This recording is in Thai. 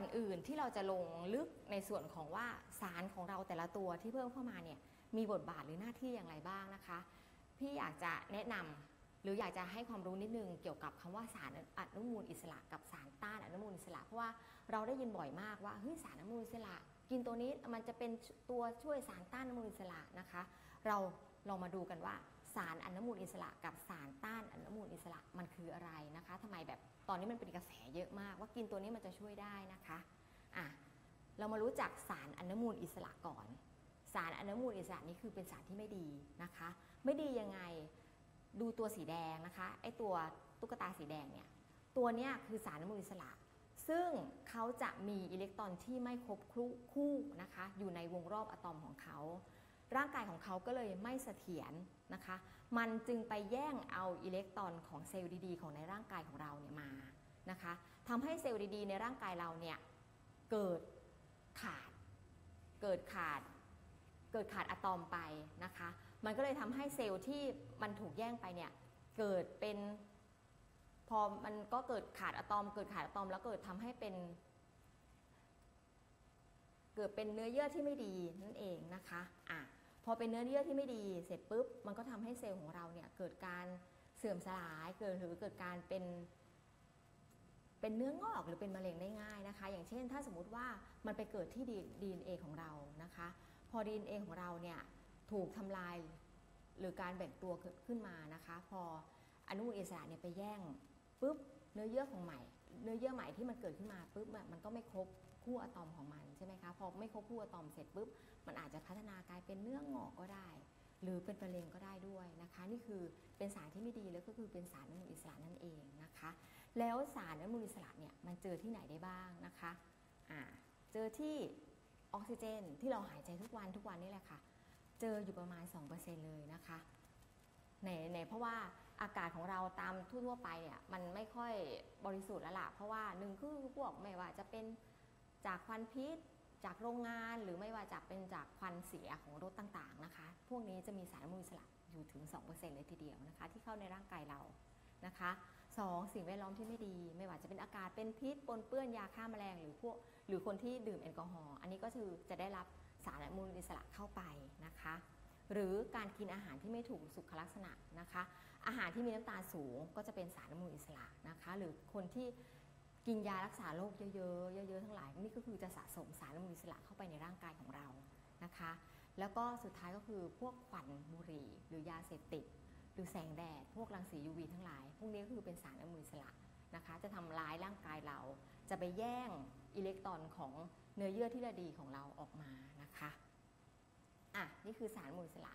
อนอื่นที่เราจะลงลึกในส่วนของว่าสารของเราแต่ละตัวที่เพิ่มเข้ามาเนี่ยมีบทบาทหรือหน้าที่อย่างไรบ้างนะคะ พี่อยากจะแนะนำหรืออยากจะให้ความรู้นิดนึงเกี่ยวกับคำว่าสารอนุมูลอิสระ กับสารต้านอนุมูลอิสระ เพราะว่าเราได้ยินบ่อยมากว่าเฮ้ยสารอนุมูลอิสระ กินตัวนี้มันจะเป็นตัวช่วยสารต้านอนุมูลอิสระนะคะ เราลองมาดูกันว่า สารอนุมูลอิสระกับสารต้านอนุมูลอิสระมันคืออะไรนะคะทำไมแบบตอนนี้มันเป็นกระแสเยอะมาก ว่ากินตัวนี้มันจะช่วยได้นะคะอะเรามารู้จักสารอนุมูลอิสระก่อน สารอนุมูลอิสระนี่คือเป็นสารที่ไม่ดีนะคะ ไม่ดียังไงดูตัวสีแดงนะคะไอตัวตุ๊กตาสีแดงเนี่ยตัวเนี้ยคือสารอนุมูลอิสระ ซึ่งเขาจะมีอิเล็กตรอนที่ไม่ครบคู่นะคะ อยู่ในวงรอบอะตอมของเขา ร่างกายของเขาก็เลยไม่เสถียรนะคะ มันจึงไปแย่งเอาอิเล็กตรอนของเซลล์ดีๆ ของในร่างกายของเราเนี่ยมานะคะทำให้เซลล์ดีๆ ในร่างกายเราเนี่ยเกิดขาด เกิดขาด เกิดขาดอะตอมไปนะคะ มันก็เลยทำให้เซลล์ที่มันถูกแย่งไปเนี่ยเกิดเป็นพอมันก็เกิดขาดอะตอม เกิดขาดอะตอมแล้วเกิดทำให้เป็น เกิดเป็นเนื้อเยื่อที่ไม่ดีนั่นเองนะคะอะ พอเป็นเนื้อเยื่อที่ไม่ดีเสร็จปุ๊บมันก็ทำให้เซลล์ของเราเนี่ยเกิดการเสื่อมสลายเกิดหรือเกิดการเป็น เป็นเนื้องอกหรือเป็นมะเร็งได้ง่ายนะคะ อย่างเช่น ถ้าสมมุติว่ามันไปเกิดที่ DNA ของเรานะคะ พอ DNA ของเราเนี่ยถูกทำลายหรือการแบ่งตัวเกิดขึ้นมานะคะ พออนุมูลอิสระเนี่ยไปแย่งปุ๊บเนื้อเยื่อของใหม่ เนื้อเยื่อใหม่ที่มันเกิดขึ้นมาปุ๊บมันก็ไม่ครบคู่อะตอมของมันใช่ไหมคะพอไม่ครบคู่อะตอมเสร็จปุ๊บมันอาจจะพัฒนากลายเป็นเนื้องอกก็ได้ หรือเป็นมะเร็งก็ได้ด้วยนะคะ นี่คือเป็นสารที่ไม่ดีแล้วก็คือเป็นสารอนุมูลอิสระนั่นเองนะคะ แล้วสารอนุมูลอิสระเนี่ยมันเจอที่ไหนได้บ้างนะคะอ่าเจอที่ออกซิเจนที่เราหายใจทุกวันทุกวันนี่แหละค่ะ เจออยู่ประมาณ 2%เลยนะคะในในเพราะว่า อากาศของเราตามทั่วไปเนี่ยมันไม่ค่อยบริสุทธิ์แล้วล่ะเพราะว่าหนึ่งคือพวกไม่ว่าจะเป็นจากควันพิษ จากโรงงานหรือไม่ว่าจะเป็นจากควันเสียของรถต่างๆนะคะ พวกนี้จะมีสารมูลอิสระอยู่ถึง 2%เลยทีเดียวนะคะ ที่เข้าในร่างกายเรานะคะ 2. สิ่งแวดล้อมที่ไม่ดี ไม่ว่าจะเป็นอากาศเป็นพิษปนเปื้อนยาฆ่าแมลง หรือพวกหรือคนที่ดื่มแอลกอฮอล์อันนี้ก็คือจะได้รับสารมูลอิสระเข้าไปนะคะ หรือการกินอาหารที่ไม่ถูกสุขลักษณะนะคะ อาหารที่มีน้ำตาลสูงก็จะเป็นสารอนุมูลอิสระนะคะ หรือคนที่กินยารักษาโรคเยอะๆเยอะๆทั้งหลายนี่ก็คือจะสะสมสารอนุมูลอิสระเข้าไปในร่างกายของเรานะคะ แล้วก็สุดท้ายก็คือพวกควันบุหรี่ หรือยาเสพติด หรือแสงแดด พวกรังสี UV ทั้งหลาย พวกนี้ก็คือเป็นสารอนุมูลอิสระนะคะ จะทำร้ายร่างกายเรา จะไปแย่งอิเล็กตรอนของเนื้อเยื่อที่ระดีของเราออกมานะคะ อะนี่คือสารมูลอิสระ